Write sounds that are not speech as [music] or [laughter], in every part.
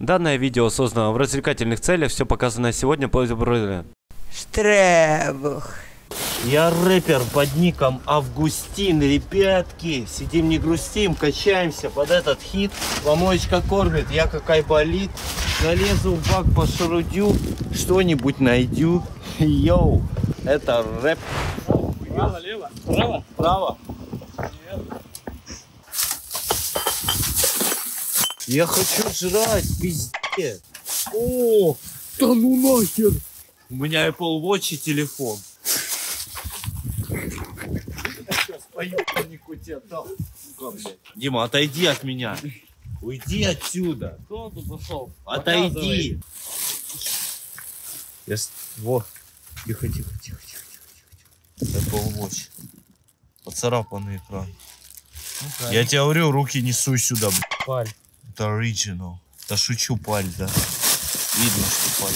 Данное видео создано в развлекательных целях, все показанное сегодня по Штребух. Я рэпер под ником Августин, ребятки. Сидим не грустим, качаемся под этот хит. Помоечка кормит, я как айболит. Залезу в бак, пошарудю, что-нибудь найдю. Йоу, это рэп. Право, лево, право. Право. Я хочу жрать, пиздец. О, да ну нахер. У меня Apple Watch и телефон. Дима, отойди от меня. Уйди отсюда. Кто тут пошел? Отойди. Я... Во. Тихо, тихо, тихо, тихо, тихо, тихо. Apple Watch. Поцарапанный экран. Я тебе говорю, руки не суй сюда, б***ь. Это оригинал. Да шучу, паль, да. Видно, что паль.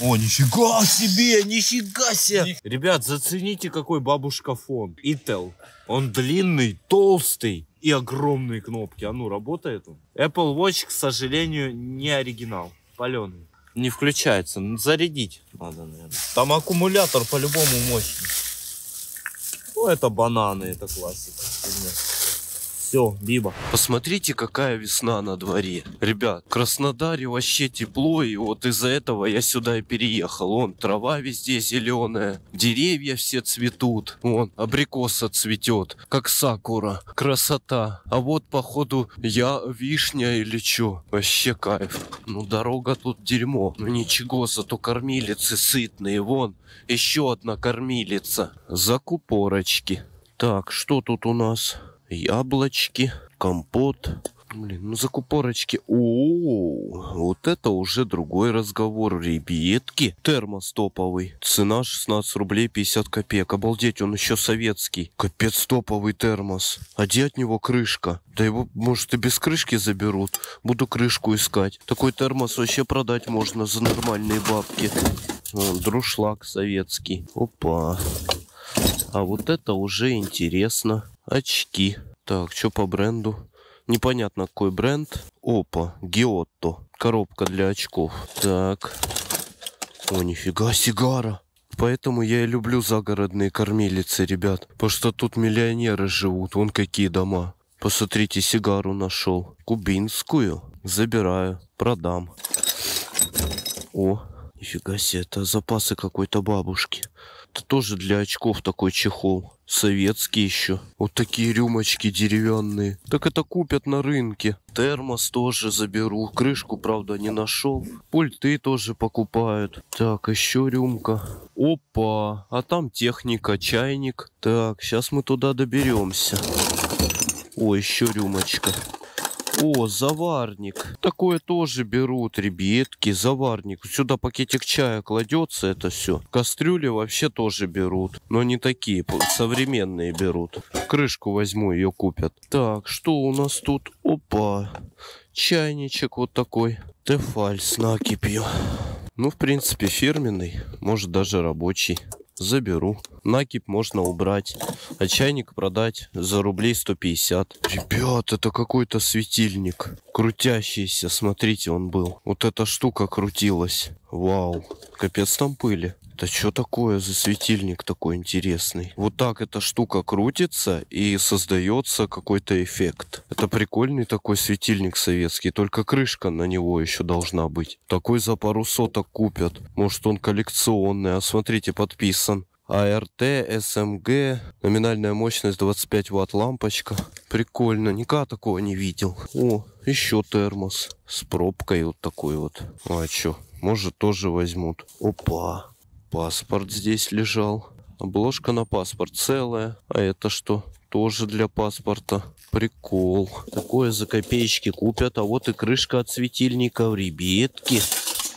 О, нифига себе, нифига себе. Ребят, зацените, какой бабушка фон. Intel. Он длинный, толстый и огромные кнопки. А ну, работает он? Apple Watch, к сожалению, не оригинал. Паленый. Не включается. Ну, зарядить надо, наверное. Там аккумулятор по-любому мощный. Ну, это бананы, это классика. Все, Биба. Посмотрите, какая весна на дворе. Ребят, в Краснодаре вообще тепло, и вот из-за этого я сюда и переехал. Вон, трава везде зеленая, деревья все цветут. Вон, абрикоса цветет, как сакура. Красота. А вот, походу, я вишня или чё. Вообще кайф. Ну, дорога тут дерьмо. Ну, ничего, зато кормилицы сытные. Вон, еще одна кормилица. Закупорочки. Так, что тут у нас? Яблочки, компот. Блин, ну закупорочки. О, вот это уже другой разговор, ребятки. Термос топовый. Цена 16 рублей 50 копеек. Обалдеть, он еще советский. Капец топовый термос. А где от него крышка? Да его, может, и без крышки заберут. Буду крышку искать. Такой термос вообще продать можно за нормальные бабки. Вон, друшлаг советский. Опа. А вот это уже интересно. Очки. Так, что по бренду? Непонятно какой бренд. Опа, Гиотто. Коробка для очков. Так. О, нифига, сигара. Поэтому я и люблю загородные кормилицы, ребят. Потому что тут миллионеры живут. Вон какие дома. Посмотрите, сигару нашел. Кубинскую. Забираю. Продам. О, нифига себе, это запасы какой-то бабушки. Это тоже для очков такой чехол. Советский еще. Вот такие рюмочки деревянные. Так это купят на рынке. Термос тоже заберу. Крышку, правда, не нашел. Пульты тоже покупают. Так, еще рюмка. Опа, а там техника, чайник. Так, сейчас мы туда доберемся. О, еще рюмочка. О, заварник. Такое тоже берут, ребятки, заварник. Сюда пакетик чая кладется, это все. Кастрюли вообще тоже берут. Но не такие, современные берут. Крышку возьму, ее купят. Так, что у нас тут? Опа. Чайничек вот такой. Тефаль с накипью. Ну, в принципе, фирменный. Может, даже рабочий. Заберу. Накипь можно убрать. А чайник продать за рублей 150. Ребят, это какой-то светильник. Крутящийся, смотрите, он был. Вот эта штука крутилась. Вау. Капец там пыли. Это что такое за светильник такой интересный? Вот так эта штука крутится и создается какой-то эффект. Это прикольный такой светильник советский, только крышка на него еще должна быть. Такой за пару соток купят. Может он коллекционный, а смотрите, подписан. АРТ, СМГ, номинальная мощность 25 ватт лампочка. Прикольно, никогда такого не видел. О, еще термос с пробкой вот такой вот. А что, может тоже возьмут. Опа, паспорт здесь лежал. Обложка на паспорт целая. А это что? Тоже для паспорта. Прикол. Такое за копеечки купят. А вот и крышка от светильника. Ребятки.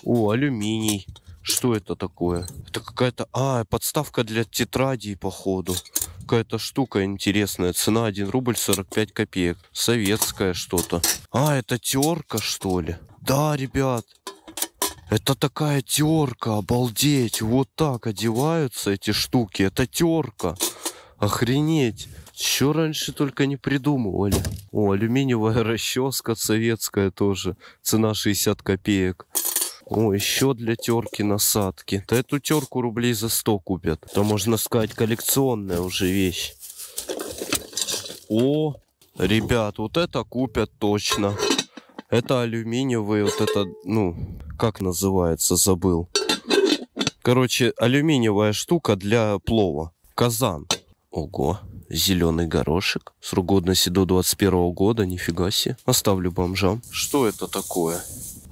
О, алюминий. Что это такое? Это какая-то... А, подставка для тетрадей, походу. Какая-то штука интересная. Цена 1 рубль 45 копеек. Советское что-то. А, это терка, что ли? Да, ребят. Это такая терка, обалдеть. Вот так одеваются эти штуки. Это терка. Охренеть. Что раньше только не придумывали. О, алюминиевая [laughs] расческа советская тоже. Цена 60 копеек. О, еще для терки насадки. Да эту терку рублей за 100 купят. Это, можно сказать, коллекционная уже вещь. О, ребят, вот это купят точно. Это алюминиевый, вот это, ну, как называется, забыл. Короче, алюминиевая штука для плова. Казан. Ого, зеленый горошек. Срок годности до 21 года, нифига себе. Оставлю бомжам. Что это такое?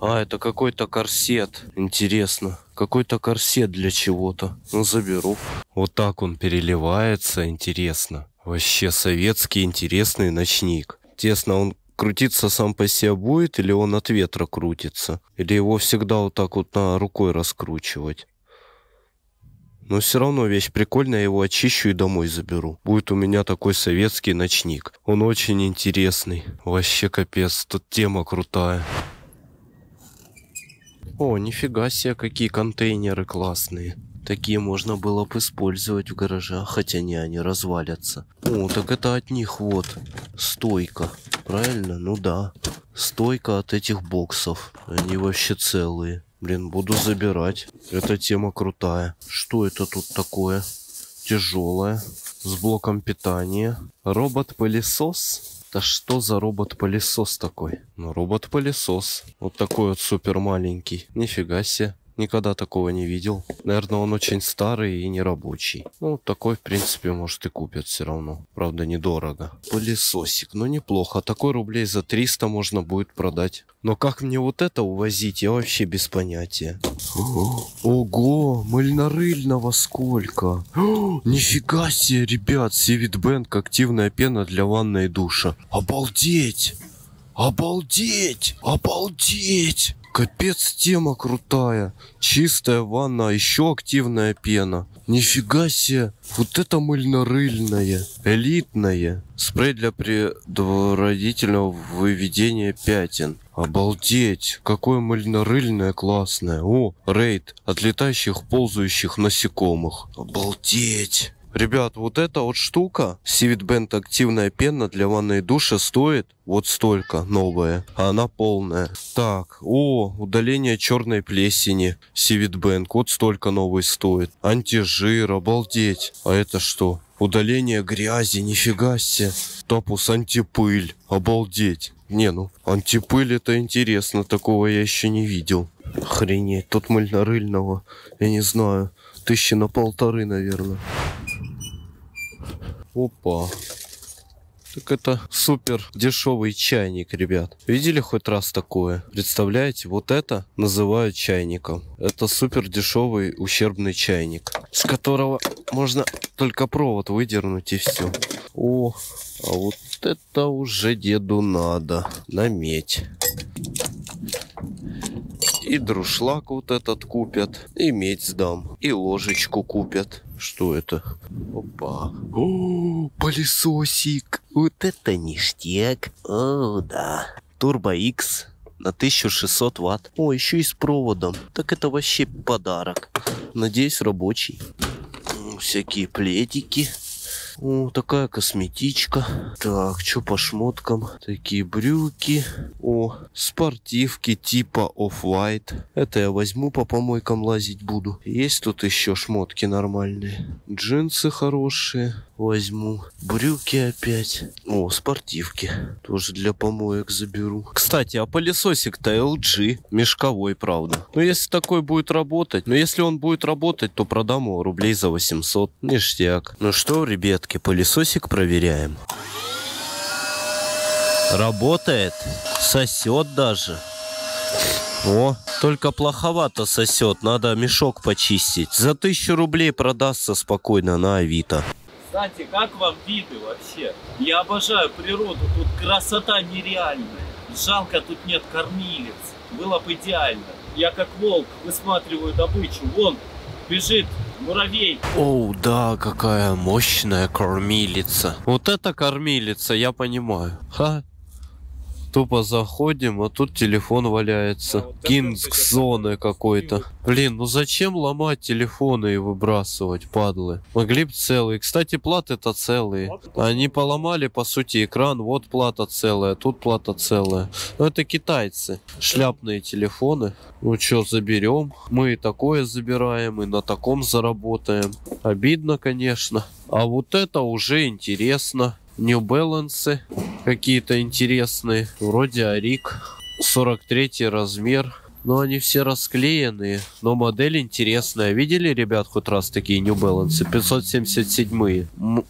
А, это какой-то корсет. Интересно. Какой-то корсет для чего-то. Ну, заберу. Вот так он переливается. Интересно. Вообще советский интересный ночник. Тесно, он крутиться сам по себе будет, или он от ветра крутится? Или его всегда вот так вот на рукой раскручивать? Но все равно вещь прикольная, я его очищу и домой заберу. Будет у меня такой советский ночник. Он очень интересный. Вообще капец, тут тема крутая. О, нифига себе, какие контейнеры классные. Такие можно было бы использовать в гаражах, хотя не, они развалятся. О, так это от них вот. Стойка. Правильно? Ну да. Стойка от этих боксов. Они вообще целые. Блин, буду забирать. Эта тема крутая. Что это тут такое? Тяжелое. С блоком питания. Робот-пылесос? Да что за робот-пылесос такой? Ну, робот-пылесос. Вот такой вот супер маленький. Нифига себе. Никогда такого не видел. Наверное, он очень старый и нерабочий. Ну, такой, в принципе, может и купят все равно. Правда, недорого. Пылесосик, ну неплохо. Такой рублей за 300 можно будет продать. Но как мне вот это увозить, я вообще без понятия. Ого, мыльнорыльного сколько. Нифига себе, ребят, Сивит Бэнк, активная пена для ванной и душа. Обалдеть! Обалдеть! Обалдеть! Капец, тема крутая. Чистая ванна, еще активная пена. Нифига себе. Вот это мыльно-рыльное. Элитное. Спрей для предварительного выведения пятен. Обалдеть. Какое мыльно-рыльное классное. О, рейд. От летающих ползающих насекомых. Обалдеть. Ребят, вот эта вот штука, Band активная пена для ванной душа стоит вот столько, новая, а она полная. Так, о, удаление черной плесени, Band, вот столько новый стоит. Антижир, обалдеть. А это что? Удаление грязи, нифига себе. Топус антипыль, обалдеть. Не, ну, антипыль это интересно, такого я еще не видел. Охренеть, тут мыльно-рыльного, я не знаю, тысячи на полторы, наверное. Опа. Так это супер дешевый чайник, ребят. Видели хоть раз такое? Представляете, вот это называют чайником. Это супер дешевый ущербный чайник, с которого можно только провод выдернуть и все. О, а вот это уже деду надо. На медь. И друшлак вот этот купят, и медь сдам, и ложечку купят. Что это? Опа. О, пылесосик. Вот это ништяк. О, да. Турбо X на 1600 ватт. О, еще и с проводом. Так это вообще подарок. Надеюсь, рабочий. Всякие пледики. О, такая косметичка. Так, что по шмоткам? Такие брюки. О, спортивки типа Off-White. Это я возьму, по помойкам лазить буду. Есть тут еще шмотки нормальные. Джинсы хорошие. Возьму. Брюки опять. О, спортивки. Тоже для помоек заберу. Кстати, а пылесосик-то LG. Мешковой, правда. Ну, если такой будет работать. Но если он будет работать, то продам его рублей за 800. Ништяк. Ну что, ребятки, пылесосик проверяем. Работает. Сосет даже. О, только плоховато сосет, надо мешок почистить. За тысячу рублей продастся спокойно на Авито. Кстати, как вам виды вообще? Я обожаю природу, тут красота нереальная. Жалко, тут нет кормилец. Было бы идеально. Я как волк высматриваю добычу. Вон, бежит муравей. Оу, да, какая мощная кормилица. Вот это кормилица, я понимаю. Ха. Тупо заходим, а тут телефон валяется. Да, вот Кинг такой зоны какой-то. Блин, ну зачем ломать телефоны и выбрасывать, падлы? Могли бы целые. Кстати, платы-то целые. Они поломали, по сути, экран. Вот плата целая, тут плата целая. Ну, это китайцы. Шляпные телефоны. Ну, что, заберем? Мы и такое забираем, и на таком заработаем. Обидно, конечно. А вот это уже интересно. New Balance какие-то интересные. Вроде Арик. 43 размер. Но они все расклеенные. Но модель интересная. Видели, ребят, хоть раз такие New Balance? 577 М-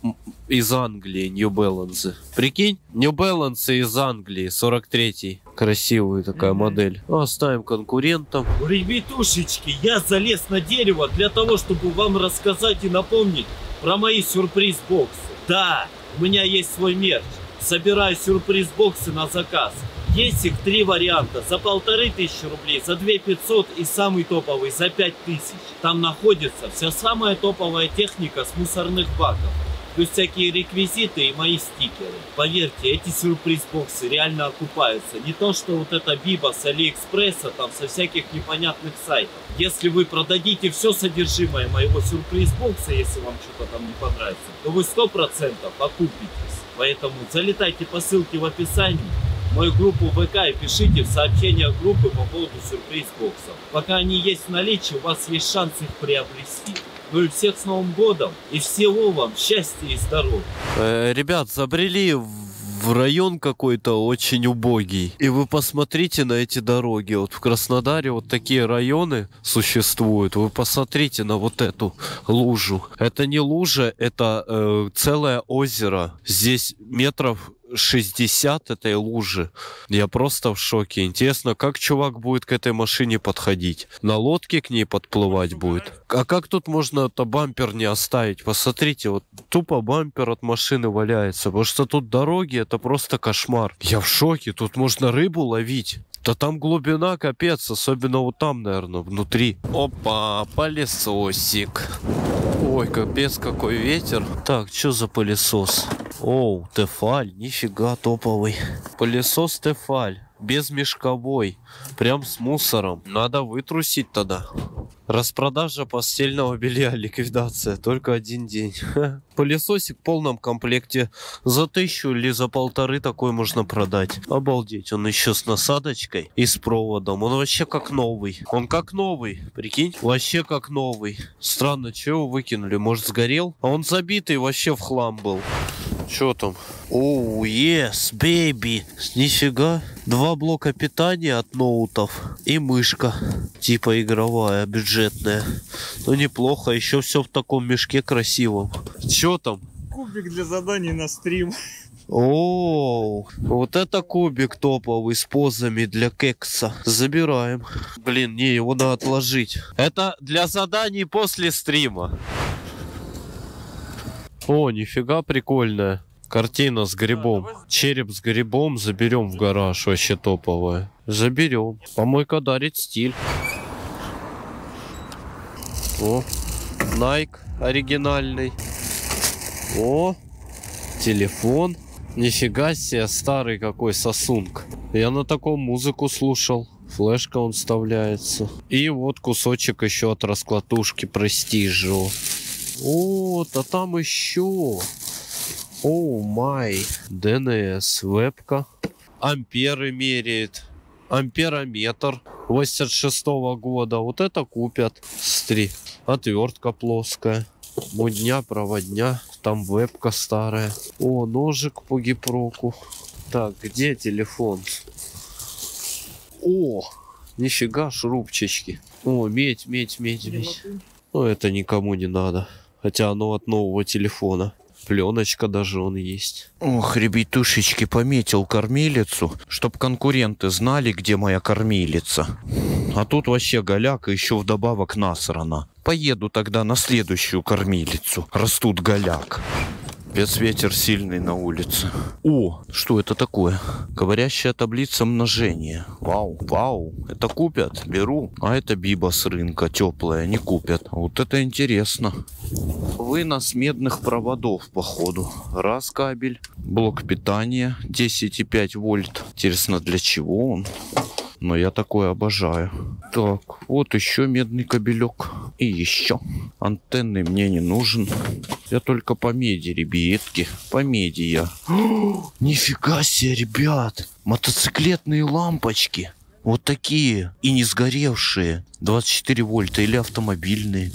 из Англии New Balance. Прикинь, New Balance из Англии, 43 Красивая такая модель. Ну, Оставим конкурентам. Ребятушечки, я залез на дерево для того, чтобы вам рассказать и напомнить про мои сюрприз-боксы. Да, у меня есть свой мерч. Собираю сюрприз-боксы на заказ. Есть их три варианта. За полторы тысячи рублей, за две пятьсот и самый топовый за пять тысяч. Там находится вся самая топовая техника с мусорных баков. Плюс всякие реквизиты и мои стикеры. Поверьте, эти сюрприз-боксы реально окупаются. Не то, что вот это Биба с Алиэкспресса, там со всяких непонятных сайтов. Если вы продадите все содержимое моего сюрприз-бокса, если вам что-то там не понравится, то вы 100% окупитесь. Поэтому залетайте по ссылке в описании, в мою группу ВК и пишите в сообщениях группы по поводу сюрприз-боксов. Пока они есть в наличии, у вас есть шанс их приобрести. Ну всех с Новым годом и всего вам счастья и здоровья. Э, ребят, забрели в район какой-то очень убогий. И вы посмотрите на эти дороги. Вот в Краснодаре вот такие районы существуют. Вы посмотрите на вот эту лужу. Это не лужа, это э, целое озеро. Здесь метров 60 этой лужи. Я просто в шоке. Интересно, как чувак будет к этой машине подходить? На лодке к ней подплывать будет? А как тут можно это бампер не оставить? Посмотрите, вот тупо бампер от машины валяется. Потому что тут дороги, это просто кошмар. Я в шоке. Тут можно рыбу ловить. Да там глубина капец, особенно вот там, наверное, внутри. Опа, пылесосик. Ой, капец, какой ветер. Так, что за пылесос? Оу, Тефаль, нифига топовый. Пылесос Тефаль, безмешковой, прям с мусором. Надо вытрусить тогда. Распродажа постельного белья, [laughs] ликвидация, только один день. [laughs] Пылесосик в полном комплекте. За тысячу или за полторы такой можно продать. Обалдеть, он еще с насадочкой и с проводом. Он вообще как новый. Он как новый, прикинь? Вообще как новый. Странно, чего его выкинули? Может сгорел? А он забитый вообще в хлам был. Что там? Оу, yes, baby. Нифига. Два блока питания от ноутов и мышка. Типа игровая, бюджетная. Ну неплохо, еще все в таком мешке красивом. Что там? Кубик для заданий на стрим. О, вот это кубик топовый с позами для кекса. Забираем. Блин, не, его надо отложить. Это для заданий после стрима. О, нифига прикольная. Картина с грибом. Череп с грибом заберем в гараж. Вообще топовая. Заберем. Помойка дарит стиль. О, Nike оригинальный. О, телефон. Нифига себе, старый какой сосунг. Я на таком музыку слушал. Флешка он вставляется. И вот кусочек еще от раскладушки престижу. О, да там еще. О май. ДНС. Вебка. Амперы меряет. Амперометр 86 года. Вот это купят. Стри. Отвертка плоская. Мудня, проводня. Там вебка старая. О, ножик по гипроку. Так, где телефон? О, нифига шурупчички. О, медь, медь, медь, медь. Ну, это никому не надо. Хотя оно от нового телефона. Пленочка даже он есть. Ох, ребятушечки, пометил кормилицу, чтоб конкуренты знали, где моя кормилица. А тут вообще голяк, еще вдобавок насрана. Поеду тогда на следующую кормилицу. Растут голяк. Спецветер сильный на улице. О, что это такое? Говорящая таблица множения. Вау, вау. Это купят? Беру. А это биба с рынка теплая, не купят. Вот это интересно. Вынос медных проводов, походу. Раз кабель. Блок питания 10,5 вольт. Интересно, для чего он? Но я такое обожаю. Так, вот еще медный кабелек. И еще. Антенны мне не нужен. Я только по меди, ребятки. По меди я. О, нифига себе, ребят. Мотоциклетные лампочки. Вот такие. И не сгоревшие. 24 вольта или автомобильные.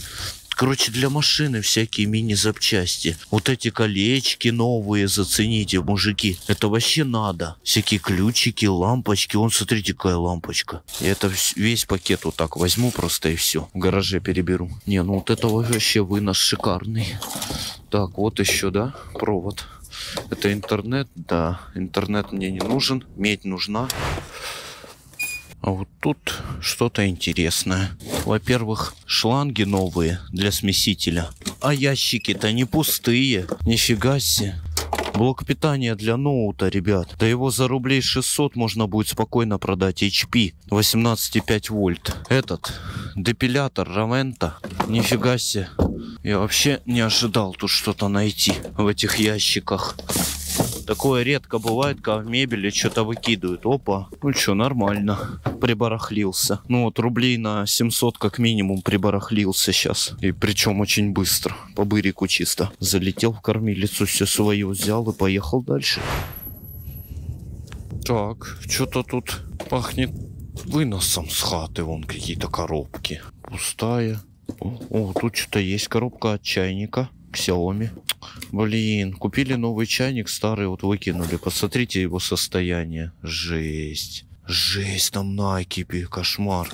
Короче, для машины всякие мини-запчасти. Вот эти колечки новые, зацените, мужики. Это вообще надо. Всякие ключики, лампочки. Вон, смотрите, какая лампочка. Я это весь пакет вот так возьму просто и все. В гараже переберу. Не, ну вот это вообще вынос шикарный. Так, вот еще, да, провод. Это интернет, да. Интернет мне не нужен. Медь нужна. А вот тут что-то интересное. Во-первых, шланги новые для смесителя. А ящики-то не пустые. Нифига себе. Блок питания для ноута, ребят. Да его за рублей 600 можно будет спокойно продать. HP 18,5 вольт. Этот депилятор Равента. Нифига себе. Я вообще не ожидал тут что-то найти в этих ящиках. Такое редко бывает, когда в мебели что-то выкидывают. Опа, ну что, нормально. Прибарахлился. Ну вот рублей на 700 как минимум прибарахлился сейчас. И причем очень быстро. По бырику чисто. Залетел в кормилицу, все свое взял и поехал дальше. Так, что-то тут пахнет выносом с хаты. Вон какие-то коробки. Пустая. О, о, тут что-то есть коробка от чайника. Xiaomi. Блин, купили новый чайник, старый вот выкинули. Посмотрите его состояние. Жесть. Жесть там накипи, кошмар.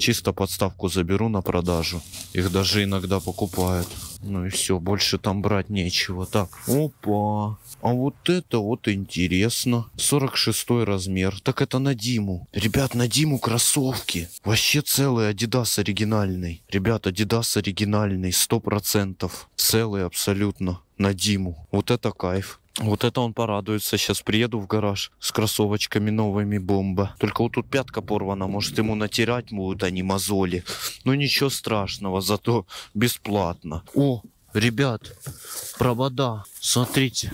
Чисто подставку заберу на продажу. Их даже иногда покупают. Ну и все, больше там брать нечего. Так, опа. А вот это вот интересно. 46 размер. Так это на Диму. Ребят, на Диму кроссовки. Вообще целый Adidas оригинальный. Ребят, Adidas оригинальный, 100%. Целый абсолютно. На Диму. Вот это кайф. Вот это он порадуется. Сейчас приеду в гараж с кроссовочками новыми бомба. Только вот тут пятка порвана. Может ему натирать будут они мозоли. Но ничего страшного, зато бесплатно. О, ребят, провода. Смотрите.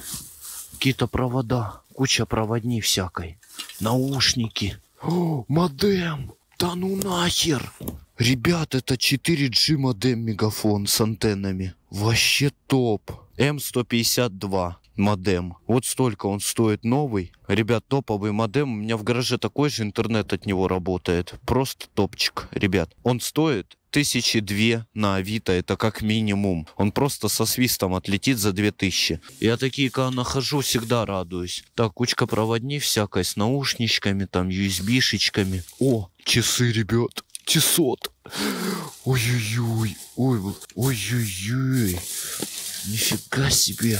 Какие-то провода. Куча проводни всякой. Наушники. О, модем. Да ну нахер. Ребят, это 4G модем мегафон с антеннами. Вообще топ. М152 модем. Вот столько он стоит новый. Ребят, топовый модем. У меня в гараже такой же интернет от него работает. Просто топчик, ребят. Он стоит тысячи две на Авито, это как минимум. Он просто со свистом отлетит за две тысячи. Я такие, когда нахожу, всегда радуюсь. Так, кучка проводней всякой, с наушничками, там, USB-шечками. О, часы, ребят. Часот. Ой-ой-ой. Ой, ой-ой-ой. Нифига себе.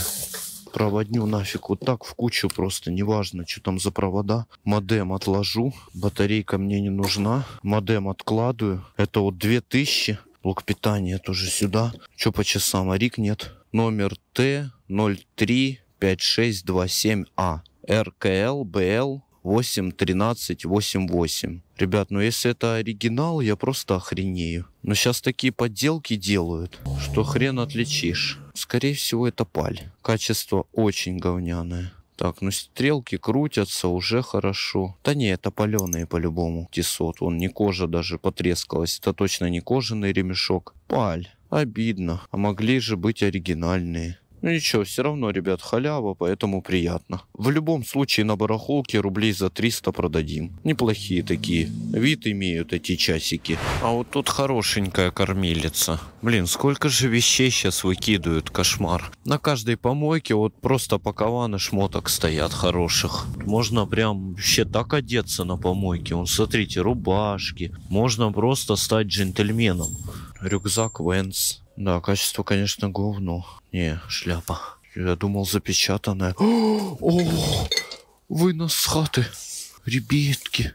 Проводню нафиг вот так в кучу просто, неважно, что там за провода. Модем отложу, батарейка мне не нужна. Модем откладываю. Это вот 2000. Блок питания тоже сюда. Что по часам? Арик нет. Номер Т035627А. РКЛ БЛ 81388. Ребят, ну если это оригинал, я просто охренею. Но сейчас такие подделки делают, что хрен отличишь. Скорее всего, это паль. Качество очень говняное. Так, ну стрелки крутятся, уже хорошо. Да не, это паленые по-любому. Тесот, он не кожа даже потрескалась. Это точно не кожаный ремешок. Паль. Обидно. А могли же быть оригинальные. Ну ничего, все равно, ребят, халява, поэтому приятно. В любом случае на барахолке рублей за 300 продадим. Неплохие такие. Вид имеют эти часики. А вот тут хорошенькая кормилица. Блин, сколько же вещей сейчас выкидывают, кошмар. На каждой помойке вот просто пакованы шмоток стоят хороших. Можно прям вообще так одеться на помойке. Вон, смотрите, рубашки. Можно просто стать джентльменом. Рюкзак Венс. Да, качество, конечно, говно. Не, шляпа. Я думал, запечатанная. [gasps] О, вынос с хаты. Ребятки.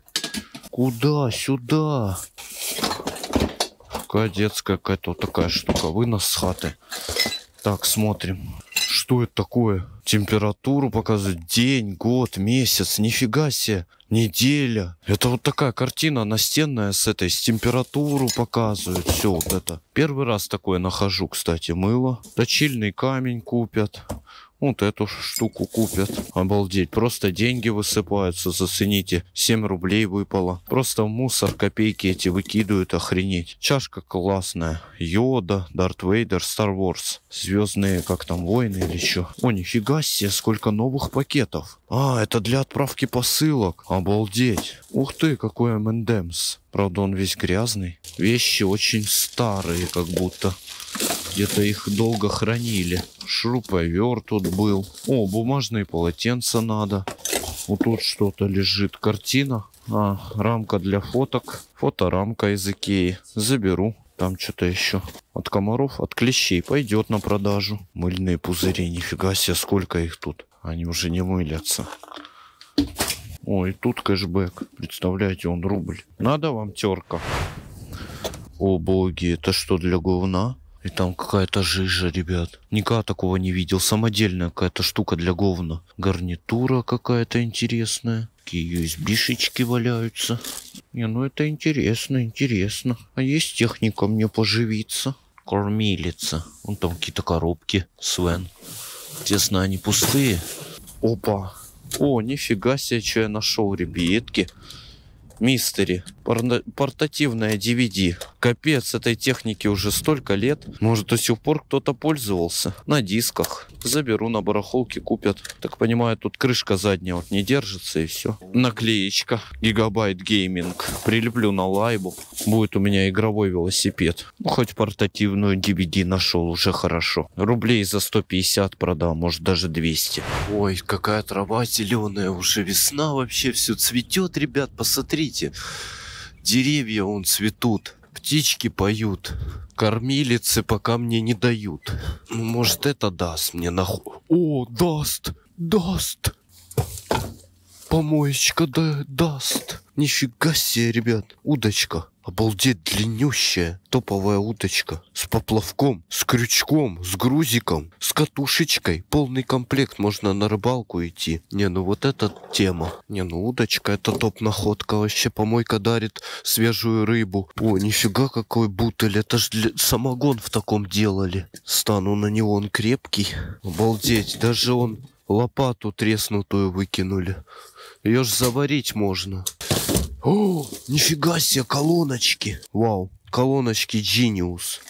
Куда? Сюда. Какая детская какая-то вот такая штука. Вынос с хаты. Так, смотрим. Что это такое? Температуру показывает день, год, месяц. Нифига себе. Неделя. Это вот такая картина настенная с этой, с температуру показывает. Все вот это. Первый раз такое нахожу, кстати, мыло. Точильный камень купят. Вот эту штуку купят. Обалдеть. Просто деньги высыпаются, зацените. 7 рублей выпало. Просто мусор копейки эти выкидывают, охренеть. Чашка классная. Йода, Дарт Вейдер, Стар Ворс. Звездные, как там, войны или еще. О, нифига себе, сколько новых пакетов. А, это для отправки посылок. Обалдеть. Ух ты, какой M&M's. Правда, он весь грязный. Вещи очень старые, как будто. Где-то их долго хранили. Шуруповерт тут был. О, бумажные полотенца надо. Вот тут что-то лежит. Картина. А, рамка для фоток. Фоторамка из Икеи. Заберу. Там что-то еще. От комаров, от клещей. Пойдет на продажу. Мыльные пузыри. Нифига себе, сколько их тут. Они уже не мылятся. Ой, тут кэшбэк. Представляете, он рубль. Надо вам терка. О боги, это что для говна? И там какая-то жижа, ребят. Никогда такого не видел. Самодельная какая-то штука для говна. Гарнитура какая-то интересная. Какие USB-шечки валяются. Не, ну это интересно, интересно. А есть техника мне поживиться? Кормилица. Вон там какие-то коробки. Свен. Тесно они пустые. Опа. О, нифига себе, что я нашел, ребятки. Мистери. Портативная DVD. Капец, этой техники уже столько лет. Может, до сих пор кто-то пользовался. На дисках. Заберу на барахолке, купят. Так понимаю, тут крышка задняя вот не держится и все. Наклеечка. Гигабайт гейминг. Прилеплю на лайбу. Будет у меня игровой велосипед. Ну, хоть портативную DVD нашел, уже хорошо. Рублей за 150 продам, может даже 200. Ой, какая трава зеленая, уже весна вообще, все цветет, ребят, посмотрите. Деревья он цветут, птички поют, кормилицы пока мне не дают. Ну, может, это даст мне нахуй. О, даст, даст. Помоечка да, даст. Нифига себе, ребят. Удочка. Обалдеть, длиннющая. Топовая удочка. С поплавком, с крючком, с грузиком, с катушечкой. Полный комплект. Можно на рыбалку идти. Не, ну вот эта тема. Не, ну удочка это топ-находка. Вообще помойка дарит свежую рыбу. О, нифига какой бутыль. Это ж для... самогон в таком делали. Стану на него, он крепкий. Обалдеть, даже он лопату треснутую выкинули. Ее ж заварить можно. О, нифига себе, колоночки. Вау, колоночки Genius.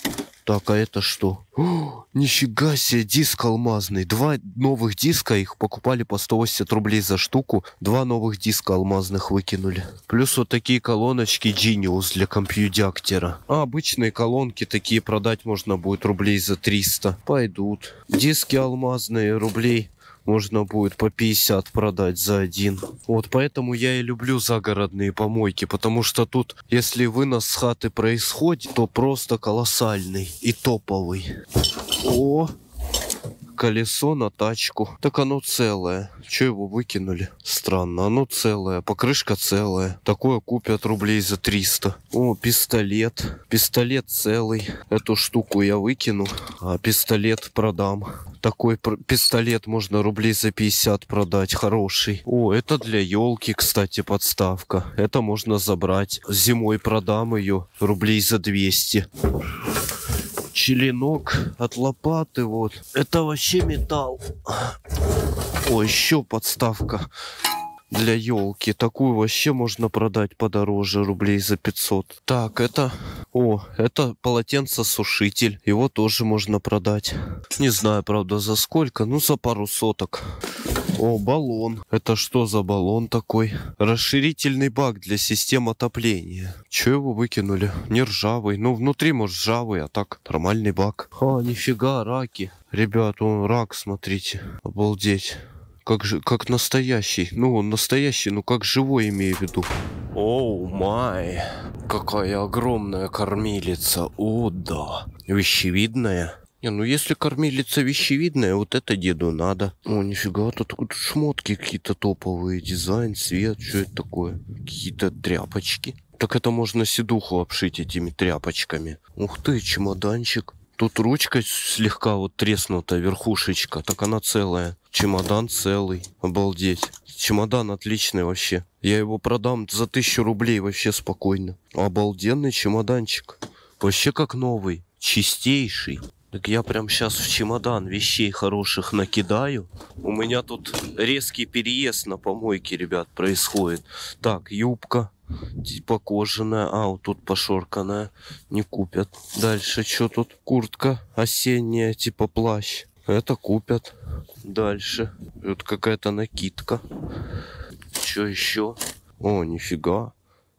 Так, а это что? О, нифига себе, диск алмазный. Два новых диска, их покупали по 180 рублей за штуку. Два новых диска алмазных выкинули. Плюс вот такие колоночки Genius для компьютера. А обычные колонки такие продать можно будет рублей за 300. Пойдут. Диски алмазные рублей можно будет по 50 продать за один. Вот поэтому я и люблю загородные помойки, потому что тут, если вынос с хаты происходит, то просто колоссальный и топовый. О, колесо на тачку. Так оно целое. Че его выкинули? Странно, оно целое. Покрышка целая. Такое купят рублей за 300. О, пистолет. Пистолет целый. Эту штуку я выкину, а пистолет продам. Такой пистолет можно рублей за 50 продать. Хороший. О, это для елки, кстати, подставка. Это можно забрать. Зимой продам ее рублей за 200 черенок от лопаты, вот. Это вообще металл. О, еще подставка для елки. Такую вообще можно продать подороже, рублей за 500. Так, это... О, это полотенцесушитель. Его тоже можно продать. Не знаю, правда, за сколько. Ну, за пару соток. О, баллон. Это что за баллон такой? Расширительный бак для систем отопления. Че его выкинули? Не ржавый. Ну, внутри, может, ржавый, а так нормальный бак. А, нифига, раки. Ребят, он рак, смотрите. Обалдеть. Как же, как настоящий. Ну, он настоящий, ну как живой имею в виду. Оу май. Какая огромная кормилица. О, да. Вещевидная. Не, ну если кормилица вещевидная, вот это деду надо. О, нифига, тут, тут шмотки какие-то топовые. Дизайн, цвет, что это такое? Какие-то тряпочки. Так это можно седуху обшить этими тряпочками. Ух ты, чемоданчик. Тут ручка слегка вот треснута, верхушечка. Так она целая. Чемодан целый. Обалдеть. Чемодан отличный вообще. Я его продам за тысячу рублей вообще спокойно. Обалденный чемоданчик. Вообще как новый. Чистейший. Так я прям сейчас в чемодан вещей хороших накидаю. У меня тут резкий переезд на помойке, ребят, происходит. Так, юбка. Типа кожаная. А, вот тут пошорканная. Не купят. Дальше что тут? Куртка осенняя, типа плащ. Это купят. Дальше. Вот какая-то накидка. Что еще? О, нифига.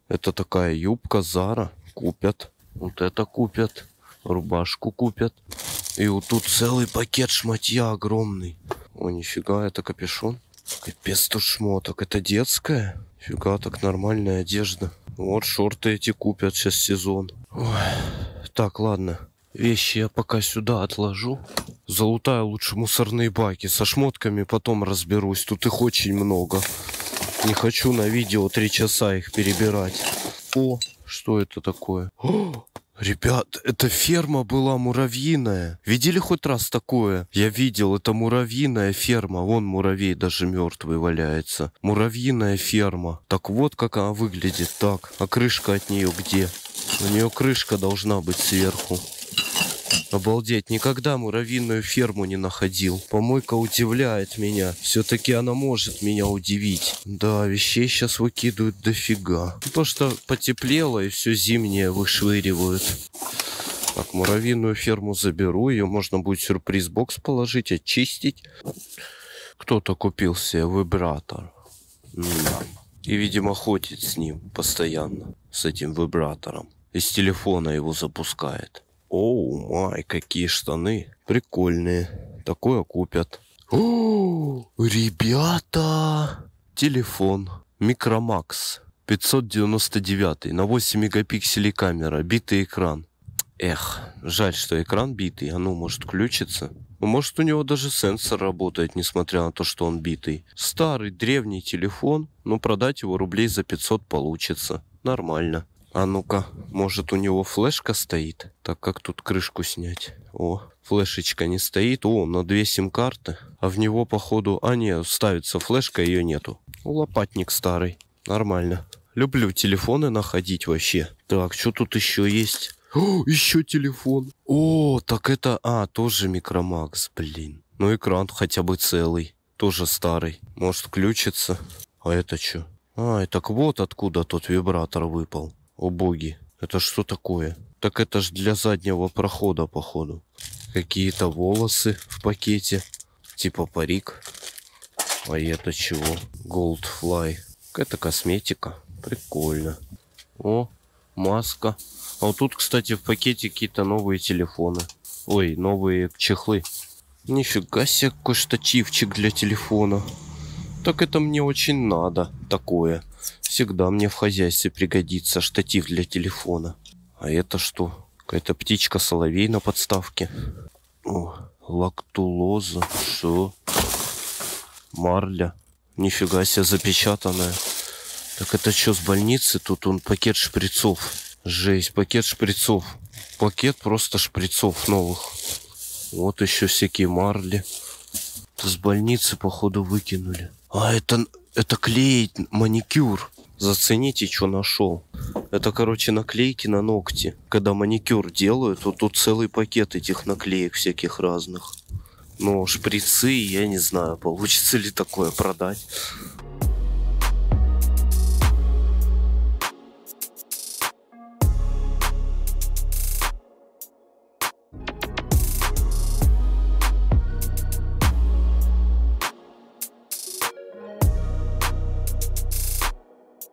Это такая юбка Зара. Купят. Вот это купят. Рубашку купят. И вот тут целый пакет шматья огромный. О, нифига, это капюшон. Капец тут шмоток. Это детская? Фига, так нормальная одежда. Вот шорты эти купят сейчас сезон. Ой. Так, ладно. Вещи я пока сюда отложу. Залутаю лучше мусорные баки. Со шмотками потом разберусь. Тут их очень много. Не хочу на видео три часа их перебирать. О, что это такое? О, Ребят, это ферма была муравьиная. Видели хоть раз такое? Я видел, это муравьиная ферма. Вон муравей даже мертвый валяется. Муравьиная ферма. Так вот, как она выглядит. Так, а крышка от нее где? У нее крышка должна быть сверху. Обалдеть, никогда муравьиную ферму не находил. Помойка удивляет меня. Все-таки она может меня удивить. Да, вещей сейчас выкидывают дофига. То, что потеплело и все зимнее вышвыривают. Так, муравьиную ферму заберу. Ее можно будет сюрприз-бокс положить, очистить. Кто-то купил себе вибратор. И, видимо, ходит с ним постоянно. С этим вибратором. Из телефона его запускает. Оу май, какие штаны. Прикольные. Такое купят. О, ребята! Телефон. Микромакс. 599 на 8 мегапикселей камера. Битый экран. Эх, жаль, что экран битый. А ну, может, включится. Ну, может, у него даже сенсор работает, несмотря на то, что он битый. Старый, древний телефон, но продать его рублей за 500 получится. Нормально. А ну-ка, может у него флешка стоит? Так как тут крышку снять? О, флешечка не стоит. О, на две сим-карты. А в него, походу... А, не, ставится флешка, ее нету. Лопатник старый. Нормально. Люблю телефоны находить вообще. Так, что тут еще есть? О, еще телефон. О, так это... А, тоже микромакс, блин. Ну, экран хотя бы целый. Тоже старый. Может, включится. А это что? А, так вот откуда тот вибратор выпал. О боги, это что такое? Так это ж для заднего прохода, походу. Какие-то волосы в пакете. Типа парик. А это чего? Goldfly. Какая-то косметика. Прикольно. О, маска. А вот тут, кстати, в пакете какие-то новые телефоны. Ой, новые чехлы. Нифига себе, какой штативчик для телефона. Так это мне очень надо. Такое. Всегда мне в хозяйстве пригодится штатив для телефона. А это что? Какая-то птичка-соловей на подставке. О, лактулоза. Что? Марля. Нифига себе запечатанная. Так это что с больницы? Тут он пакет шприцов. Жесть, пакет шприцов. Пакет просто шприцов новых. Вот еще всякие марли. С больницы, походу, выкинули. А это, это клеить маникюр. Зацените, что нашел. Это, короче, наклейки на ногти. Когда маникюр делают, то тут целый пакет этих наклеек всяких разных. Но шприцы, я не знаю, получится ли такое продать.